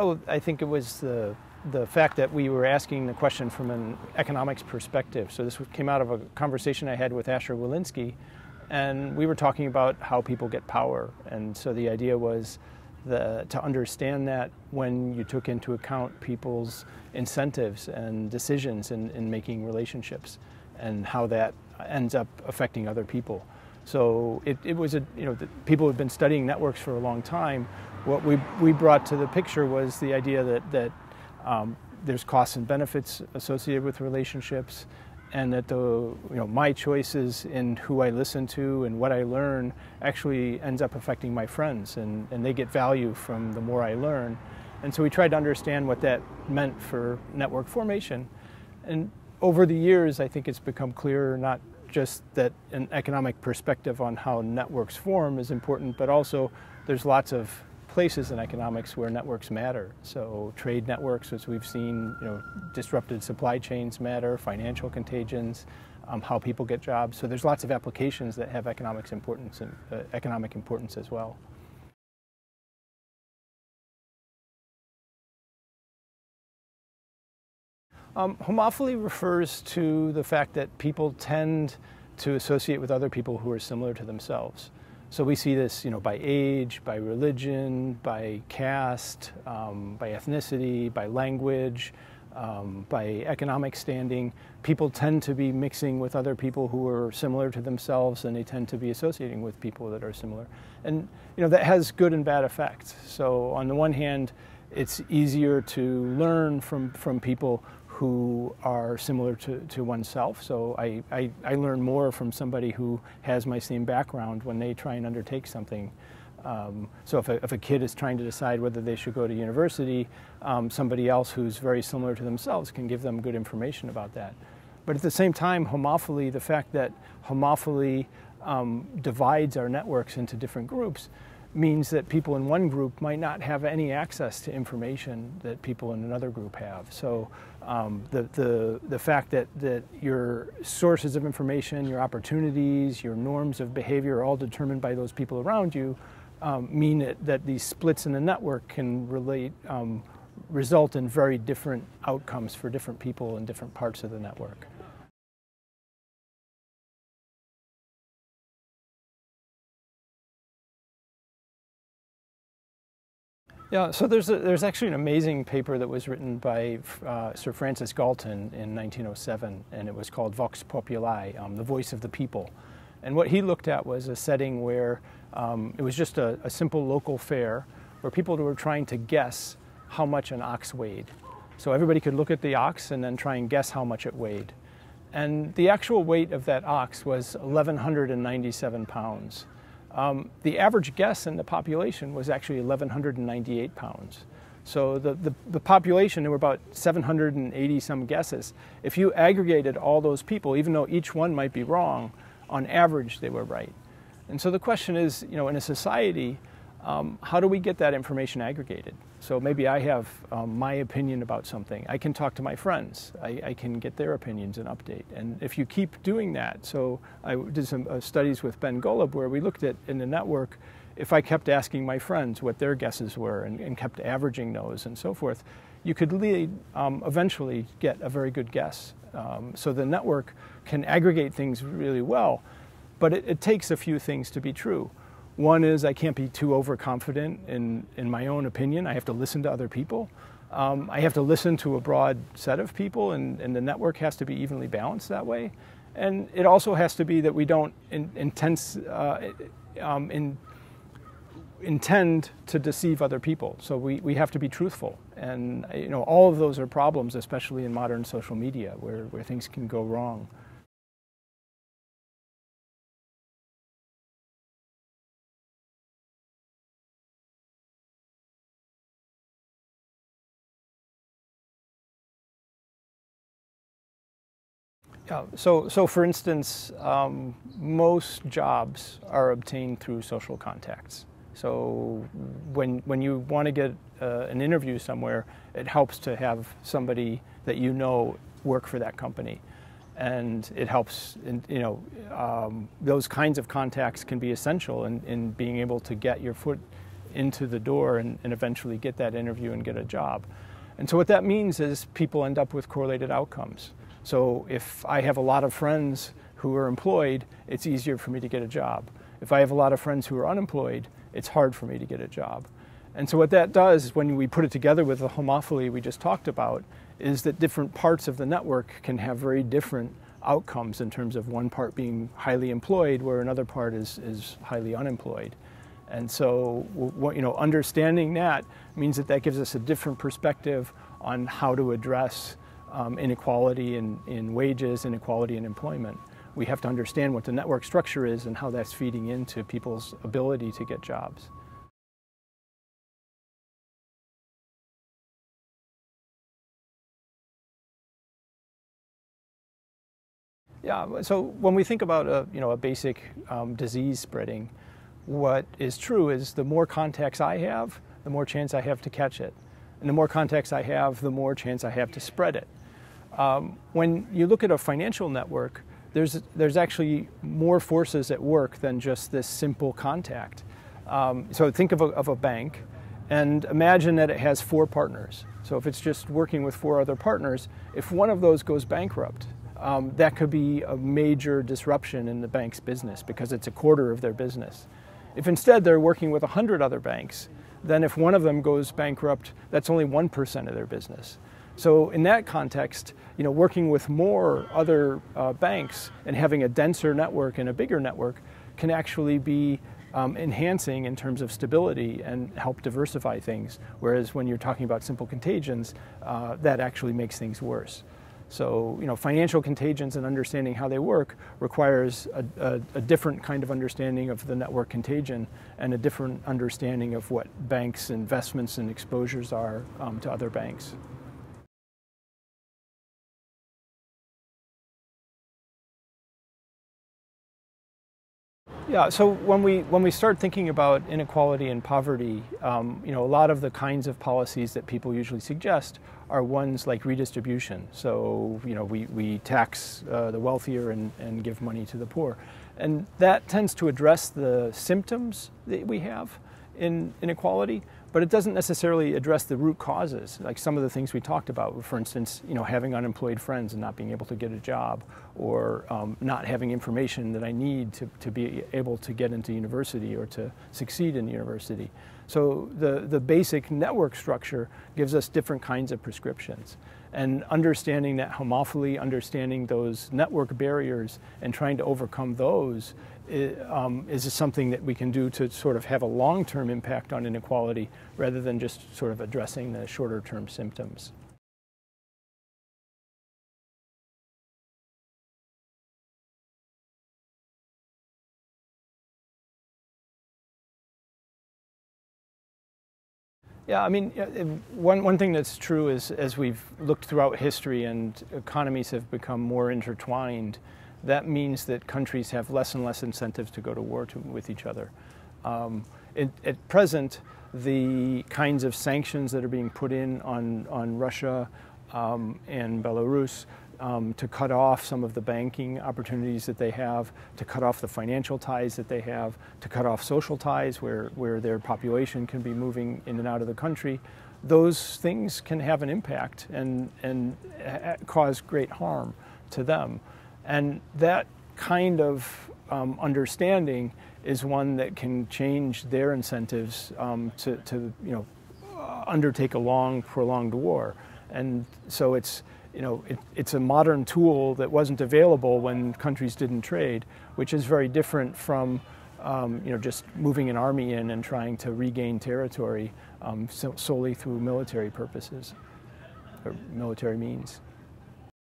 Oh, I think it was the the fact that we were asking the question from an economics perspective. So this came out of a conversation I had with Asher Wolinsky, and we were talking about how people get power. And so the idea was the, to understand that when you took into account people's incentives and decisions in, in making relationships and how that ends up affecting other people. So it, it was a, you know, people have been studying networks for a long time. What we, we brought to the picture was the idea that, that um, there's costs and benefits associated with relationships and that the, you know, my choices in who I listen to and what I learn actually ends up affecting my friends and, and they get value from the more I learn. And so we tried to understand what that meant for network formation. And over the years, I think it's become clearer not just that an economic perspective on how networks form is important, but also there's lots of places in economics where networks matter. So trade networks, as we've seen, you know, disrupted supply chains matter, financial contagions, um, how people get jobs. So there's lots of applications that have economics importance and uh, economic importance as well. Um, homophily refers to the fact that people tend to associate with other people who are similar to themselves. So we see this, you know, by age, by religion, by caste, um, by ethnicity, by language, um, by economic standing. People tend to be mixing with other people who are similar to themselves, and they tend to be associating with people that are similar. And you know that has good and bad effects. So on the one hand, it's easier to learn from from people who are similar to, to oneself. So I, I, I, learn more from somebody who has my same background when they try and undertake something. Um, so if a, if a, kid is trying to decide whether they should go to university, um, somebody else who's very similar to themselves can give them good information about that. But at the same time, homophily, the fact that homophily um, divides our networks into different groups, means that people in one group might not have any access to information that people in another group have. So um, the, the, the fact that, that your sources of information, your opportunities, your norms of behavior are all determined by those people around you um, mean that, that these splits in the network can relate, um, result in very different outcomes for different people in different parts of the network. Yeah, so there's, a, there's actually an amazing paper that was written by uh, Sir Francis Galton in 1907, and it was called Vox Populi, um, the voice of the people. And what he looked at was a setting where um, it was just a, a, simple local fair where people were trying to guess how much an ox weighed. So everybody could look at the ox and then try and guess how much it weighed. And the actual weight of that ox was 1,197 pounds. Um, the average guess in the population was actually 1,198 pounds. So the, the, the, population, there were about 780 some guesses. If you aggregated all those people, even though each one might be wrong, on average they were right. And so the question is, you know, in a society, um, how do we get that information aggregated? So maybe I have um, my opinion about something. I can talk to my friends. I, I, can get their opinions and update. And if you keep doing that, so I did some uh, studies with Ben Golub where we looked at in the network, if I kept asking my friends what their guesses were and, and kept averaging those and so forth, you could lead, um, eventually get a very good guess. Um, so the network can aggregate things really well, but it, it takes a few things to be true. One is I can't be too overconfident in, in my own opinion. I have to listen to other people. Um, I have to listen to a broad set of people, and, and, the network has to be evenly balanced that way. And it also has to be that we don't in, intense, uh, um, in, intend to deceive other people. So we, we have to be truthful. And you know, all of those are problems, especially in modern social media, where, where things can go wrong. So, so for instance, um, most jobs are obtained through social contacts. So when, when you want to get uh, an interview somewhere, it helps to have somebody that you know work for that company. And it helps, in, you know, um, those kinds of contacts can be essential in, in being able to get your foot into the door and, and eventually get that interview and get a job. And so what that means is people end up with correlated outcomes. So if I have a lot of friends who are employed, it's easier for me to get a job. If I have a lot of friends who are unemployed, it's hard for me to get a job. And so what that does when we put it together with the homophily we just talked about is that different parts of the network can have very different outcomes in terms of one part being highly employed where another part is, is highly unemployed. And so, you know, understanding that means that that gives us a different perspective on how to address um, inequality in, in wages, inequality in employment. We have to understand what the network structure is and how that's feeding into people's ability to get jobs. Yeah, so when we think about a, you know, a basic um, disease spreading, what is true is the more contacts I have, the more chance I have to catch it. And the more contacts I have, the more chance I have to spread it. Um, when you look at a financial network, there's, there's actually more forces at work than just this simple contact. Um, so think of a, of a bank and imagine that it has four partners. So if it's just working with four other partners, if one of those goes bankrupt, um, that could be a major disruption in the bank's business because it's a quarter of their business. If instead they're working with 100 other banks, then if one of them goes bankrupt, that's only 1% of their business. So in that context, you know, working with more other uh, banks and having a denser network and a bigger network can actually be um, enhancing in terms of stability and help diversify things. Whereas when you're talking about simple contagions, uh, that actually makes things worse. So, you know, financial contagions and understanding how they work requires a, a, a, different kind of understanding of the network contagion and a different understanding of what banks' investments and exposures are um, to other banks. Yeah, so when we when we start thinking about inequality and poverty, um, you know, a lot of the kinds of policies that people usually suggest are ones like redistribution. So, you know, we, we tax uh, the wealthier and, and give money to the poor. And that tends to address the symptoms that we have in inequality, but it doesn't necessarily address the root causes, like some of the things we talked about. For instance, you know, having unemployed friends and not being able to get a job, or um, not having information that I need to, to be able to get into university or to succeed in university. So the, the basic network structure gives us different kinds of prescriptions. And understanding that homophily, understanding those network barriers and trying to overcome those um, is something that we can do to sort of have a long-term impact on inequality rather than just sort of addressing the shorter-term symptoms. Yeah, I mean, one, one thing that's true is as we've looked throughout history and economies have become more intertwined, that means that countries have less and less incentives to go to war to, with each other. Um, it, at present, the kinds of sanctions that are being put in on, on Russia um, and Belarus um, to cut off some of the banking opportunities that they have, to cut off the financial ties that they have, to cut off social ties where, where their population can be moving in and out of the country, those things can have an impact and, and cause great harm to them. And that kind of um, understanding is one that can change their incentives um, to, to, you know, undertake a long, prolonged war. And so it's, you know, it, it's a modern tool that wasn't available when countries didn't trade, which is very different from, um, you know, just moving an army in and trying to regain territory um, so, solely through military purposes or military means.